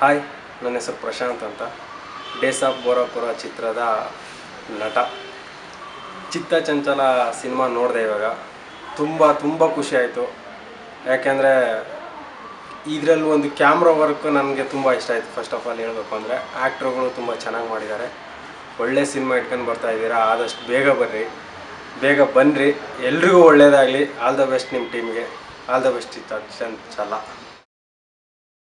Hi, ನನ್ನ ಹೆಸರು ಪ್ರಶಾಂತ್ ಅಂತ. ಡೇಸ್ ಆಫ್ ಬೋರಾಪುರ ಚಿತ್ರದ ನಟ. ಚಿತ್ತ ಚಂಚಲ ಸಿನಿಮಾ ನೋಡಿದೆ ಇವಾಗ. ತುಂಬ ತುಂಬ ಖುಷಿ ಆಯಿತು. ಯಾಕೆಂದರೆ ಇದರಲ್ಲಿ ಒಂದು ಕ್ಯಾಮ್ರಾ ವರ್ಕ್ ನನಗೆ ತುಂಬ ಇಷ್ಟ ಆಯಿತು. ಫಸ್ಟ್ ಆಫ್ ಆಲ್ ಹೇಳಬೇಕು ಅಂದರೆ ಆ್ಯಕ್ಟ್ರುಗಳು ತುಂಬ ಚೆನ್ನಾಗಿ ಮಾಡಿದ್ದಾರೆ. ಒಳ್ಳೆ ಸಿನಿಮಾ ಇಟ್ಕೊಂಡು ಬರ್ತಾ ಇದ್ದೀರಾ? ಆದಷ್ಟು ಬೇಗ ಬರ್ರಿ. ಬೇಗ ಬನ್ನಿರಿ ಎಲ್ರಿಗೂ ಒಳ್ಳೆಯದಾಗಲಿ ಆಲ್ ದ ಬೆಸ್ಟ್ ನಿಮ್ಮ ಟೀಮ್ಗೆ ಆಲ್ ದ ಬೆಸ್ಟ್ ಚಿತ್ತ ಚಂಚಲ.